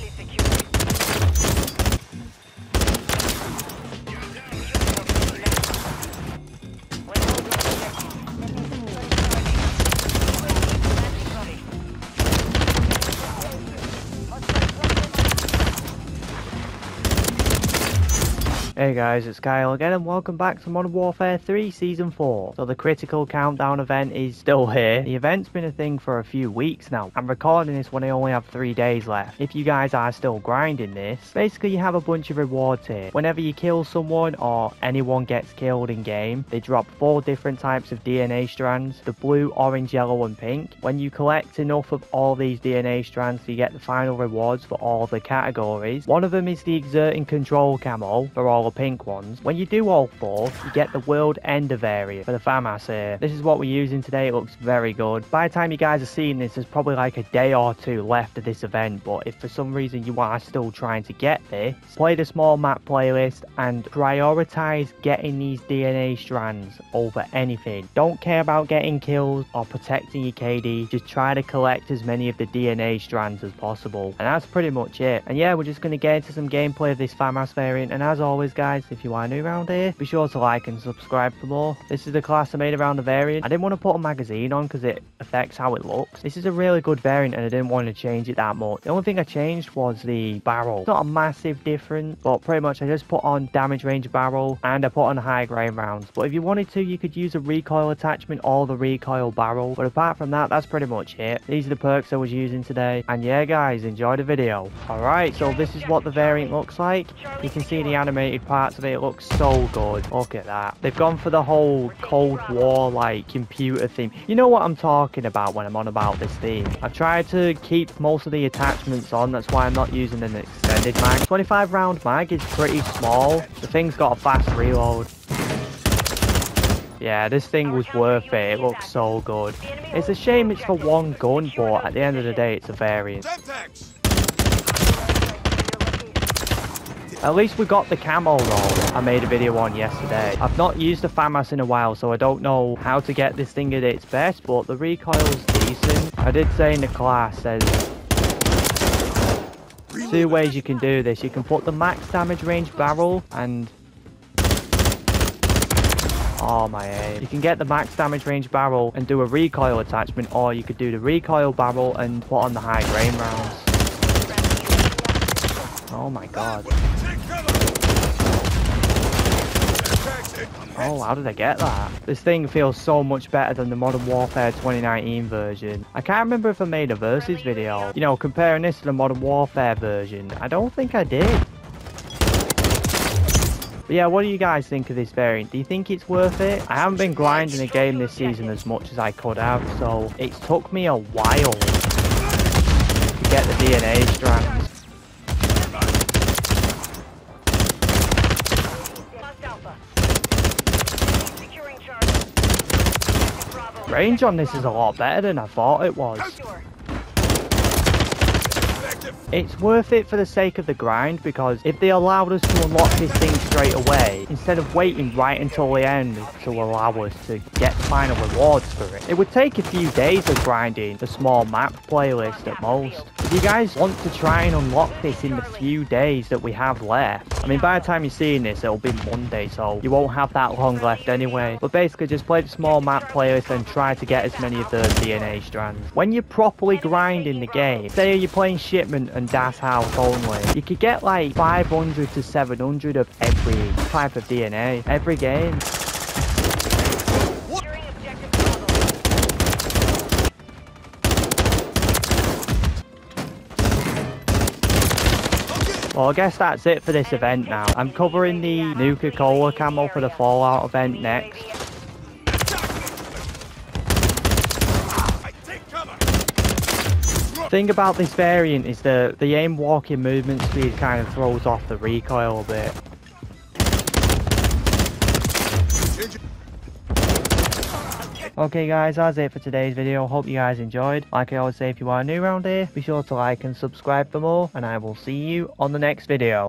highly secure. Hey guys, it's Kyle again and welcome back to Modern Warfare 3 Season 4. So the critical countdown event is still here. The event's been a thing for a few weeks now. I'm recording this when I only have 3 days left. If you guys are still grinding this, basically you have a bunch of rewards here. Whenever you kill someone or anyone gets killed in game, they drop 4 different types of DNA strands, the blue, orange, yellow and pink. When you collect enough of all these DNA strands you get the final rewards for all the categories. One of them is the exerting control camo for all pink ones. When you do all four, you get the world ender variant for the FAMAS here. This is what we're using today, it looks very good. By the time you guys are seeing this, there's probably like a day or two left of this event, but if for some reason you are still trying to get this, play the small map playlist and prioritize getting these DNA strands over anything. Don't care about getting kills or protecting your KD, just try to collect as many of the DNA strands as possible. And that's pretty much it. And yeah, we're just going to get into some gameplay of this FAMAS variant, and as always guys, if you are new around here, be sure to like and subscribe for more. This is the class I made around the variant. I didn't want to put a magazine on because it affects how it looks. This is a really good variant and I didn't want to change it that much. The only thing I changed was the barrel. Not a massive difference, but pretty much I just put on damage range barrel and I put on high grain rounds. But if you wanted to, you could use a recoil attachment or the recoil barrel. But apart from that, that's pretty much it. These are the perks I was using today. And yeah, guys, enjoy the video. Alright, so this is what the variant looks like. You can see the animated parts of it. It looks so good. Look at that. They've gone for the whole Cold War like computer theme. You know what I'm talking about when I'm on about this theme. I've tried to keep most of the attachments on. That's why I'm not using an extended mag. 25 round mag is pretty small. The thing's got a fast reload. Yeah, this thing was worth it. It looks so good. It's a shame it's for one gun, but at the end of the day, it's a variant. At least we got the camo though. I made a video on yesterday. I've not used the FAMAS in a while, so I don't know how to get this thing at its best, but the recoil's decent. I did say in the class, there's two ways you can do this. You can put the max damage range barrel and... Oh my aim. You can get the max damage range barrel and do a recoil attachment, or you could do the recoil barrel and put on the high grain rounds. Oh my god. Oh, how did I get that? This thing feels so much better than the Modern Warfare 2019 version. I can't remember if I made a versus video. You know, comparing this to the Modern Warfare version. I don't think I did. But yeah, what do you guys think of this variant? Do you think it's worth it? I haven't been grinding a game this season as much as I could have, so it's took me a while to get the DNA strands. Range on this is a lot better than I thought it was. It's worth it for the sake of the grind because if they allowed us to unlock this thing straight away, instead of waiting right until the end to allow us to get final rewards for it, it would take a few days of grinding the small map playlist at most. If you guys want to try and unlock this in the few days that we have left, I mean by the time you're seeing this it'll be Monday so you won't have that long left anyway, but basically just play the small map playlist and try to get as many of the DNA strands. When you're properly grinding the game, say you're playing shipment and Das Haus only, you could get like 500 to 700 of every type of DNA, every game. Well, I guess that's it for this event now. I'm covering the Nuka-Cola camo for the Fallout event next. I take cover. Thing about this variant is the the aim walking movement speed kind of throws off the recoil a bit. Okay guys, that's it for today's video. Hope you guys enjoyed. Like I always say, if you are new around here, be sure to like and subscribe for more, and I will see you on the next video.